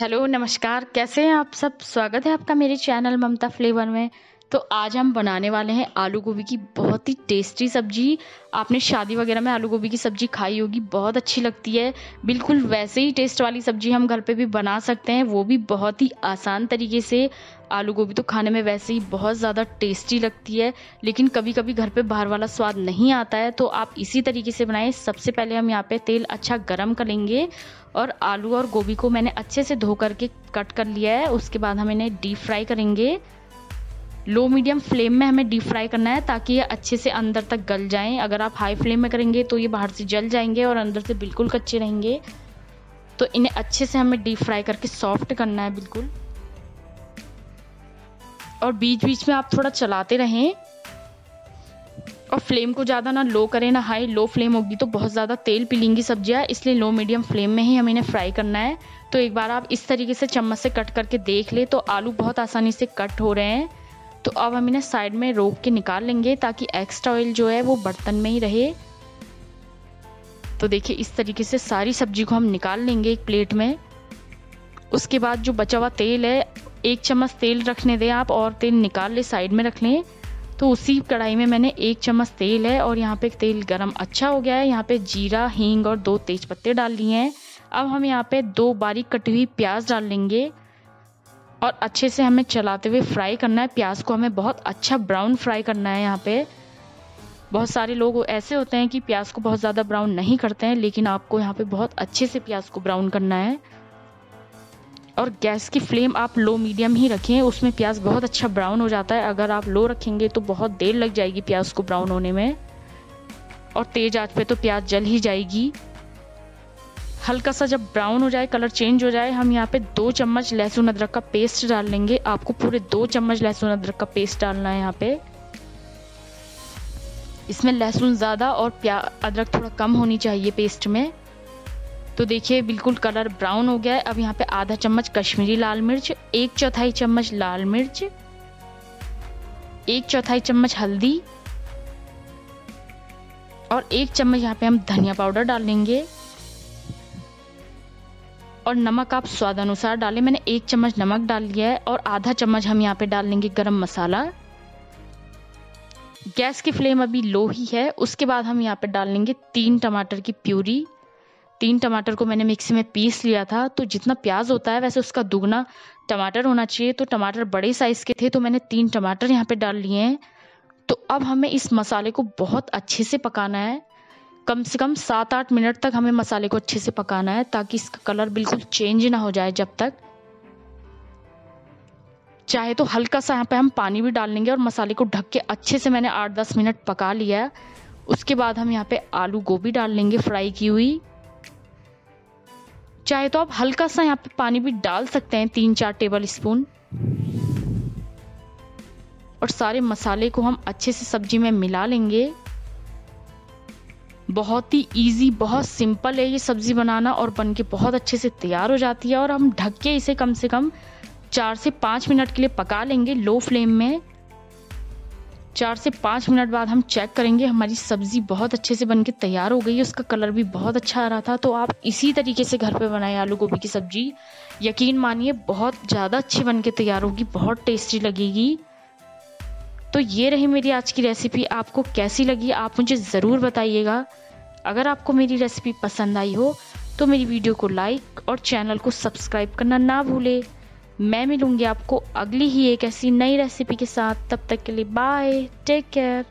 Hello नमस्कार। कैसे हैं आप सब? स्वागत है आपका मेरे चैनल ममता फ्लेवर में। तो आज हम बनाने वाले हैं आलू गोभी की बहुत ही टेस्टी सब्ज़ी। आपने शादी वगैरह में आलू गोभी की सब्ज़ी खाई होगी, बहुत अच्छी लगती है। बिल्कुल वैसे ही टेस्ट वाली सब्ज़ी हम घर पे भी बना सकते हैं, वो भी बहुत ही आसान तरीके से। आलू गोभी तो खाने में वैसे ही बहुत ज़्यादा टेस्टी लगती है, लेकिन कभी कभी घर पे बाहर वाला स्वाद नहीं आता है तो आप इसी तरीके से बनाएँ। सबसे पहले हम यहाँ पे तेल अच्छा गर्म करेंगे और आलू और गोभी को मैंने अच्छे से धो करके कट कर लिया है। उसके बाद हम इन्हें डीप फ्राई करेंगे। लो मीडियम फ्लेम में हमें डीप फ्राई करना है ताकि ये अच्छे से अंदर तक गल जाएँ। अगर आप हाई फ्लेम में करेंगे तो ये बाहर से जल जाएँगे और अंदर से बिल्कुल कच्चे रहेंगे। तो इन्हें अच्छे से हमें डीप फ्राई करके सॉफ्ट करना है बिल्कुल। और बीच बीच में आप थोड़ा चलाते रहें। और फ्लेम को ज़्यादा ना लो करें, ना हाई, लो फ्लेम होगी तो बहुत ज़्यादा तेल पिलेंगी सब्ज़ियाँ, इसलिए लो मीडियम फ्लेम में ही हमें इन्हें फ्राई करना है। तो एक बार आप इस तरीके से चम्मच से कट करके देख ले तो आलू बहुत आसानी से कट हो रहे हैं। तो अब हम इन्हें साइड में रोक के निकाल लेंगे ताकि एक्स्ट्रा ऑयल जो है वो बर्तन में ही रहे। तो देखिए, इस तरीके से सारी सब्ज़ी को हम निकाल लेंगे एक प्लेट में। उसके बाद जो बचा हुआ तेल है, एक चम्मच तेल रखने दें आप और तेल निकाल ले साइड में रख लें। तो उसी कढ़ाई में मैंने एक चम्मच तेल है और यहाँ पे तेल गरम अच्छा हो गया है। यहाँ पे जीरा, हींग और दो तेज पत्ते डाल लिए हैं। अब हम यहाँ पे दो बारीक कटी हुई प्याज डाल लेंगे। और अच्छे से हमें चलाते हुए फ्राई करना है। प्याज को हमें बहुत अच्छा ब्राउन फ्राई करना है यहाँ पे। बहुत सारे लोग ऐसे होते हैं कि प्याज को बहुत ज़्यादा ब्राउन नहीं करते हैं, लेकिन आपको यहाँ पे बहुत अच्छे से प्याज को ब्राउन करना है। और गैस की फ्लेम आप लो मीडियम ही रखें, उसमें प्याज बहुत अच्छा ब्राउन हो जाता है। अगर आप लो रखेंगे तो बहुत देर लग जाएगी प्याज को ब्राउन होने में। और तेज़ आँच पे तो प्याज जल ही जाएगी। हल्का सा जब ब्राउन हो जाए कलर चेंज हो जाए, हम यहाँ पे दो चम्मच लहसुन अदरक का पेस्ट डाल लेंगे। आपको पूरे दो चम्मच लहसुन अदरक का पेस्ट डालना है यहाँ पे। इसमें लहसुन ज़्यादा और प्या, अदरक थोड़ा कम होनी चाहिए पेस्ट में। तो देखिए, बिल्कुल कलर ब्राउन हो गया है। अब यहाँ पे आधा चम्मच कश्मीरी लाल मिर्च, एक चौथाई चम्मच लाल मिर्च, एक चौथाई चम्मच हल्दी और एक चम्मच यहाँ पे हम धनिया पाउडर डाल लेंगे। और नमक आप स्वाद अनुसार डालें। मैंने एक चम्मच नमक डाल लिया है और आधा चम्मच हम यहाँ पे डाल लेंगे गरम मसाला। गैस की फ्लेम अभी लो ही है। उसके बाद हम यहाँ पे डाल लेंगे तीन टमाटर की प्यूरी। तीन टमाटर को मैंने मिक्सी में पीस लिया था तो जितना प्याज होता है वैसे उसका दुगना टमाटर होना चाहिए। तो टमाटर बड़े साइज़ के थे तो मैंने तीन टमाटर यहाँ पे डाल लिए हैं। तो अब हमें इस मसाले को बहुत अच्छे से पकाना है। कम से कम सात आठ मिनट तक हमें मसाले को अच्छे से पकाना है, ताकि इसका कलर बिल्कुल चेंज ना हो जाए जब तक। चाहे तो हल्का सा यहाँ पे हम पानी भी डाल लेंगे और मसाले को ढक के अच्छे से मैंने आठ दस मिनट पका लिया है। उसके बाद हम यहाँ पे आलू गोभी डाल लेंगे फ्राई की हुई। चाहे तो आप हल्का सा यहाँ पे पानी भी डाल सकते हैं तीन चार टेबल स्पून। और सारे मसाले को हम अच्छे से सब्ज़ी में मिला लेंगे। बहुत ही इजी बहुत सिंपल है ये सब्ज़ी बनाना और बन के बहुत अच्छे से तैयार हो जाती है और हम ढक के इसे कम से कम चार से पाँच मिनट के लिए पका लेंगे लो फ्लेम में। चार से पाँच मिनट बाद हम चेक करेंगे हमारी सब्ज़ी बहुत अच्छे से बन के तैयार हो गई है, उसका कलर भी बहुत अच्छा आ रहा था। तो आप इसी तरीके से घर पे बनाए आलू गोभी की सब्ज़ी। यकीन मानिए, बहुत ज़्यादा अच्छी बन के तैयार होगी, बहुत टेस्टी लगेगी। तो ये रही मेरी आज की रेसिपी आपको कैसी लगी, आप मुझे ज़रूर बताइएगा। अगर आपको मेरी रेसिपी पसंद आई हो तो मेरी वीडियो को लाइक और चैनल को सब्सक्राइब करना ना भूले। मैं मिलूँगी आपको अगली ही एक ऐसी नई रेसिपी के साथ। तब तक के लिए बाय टेक केयर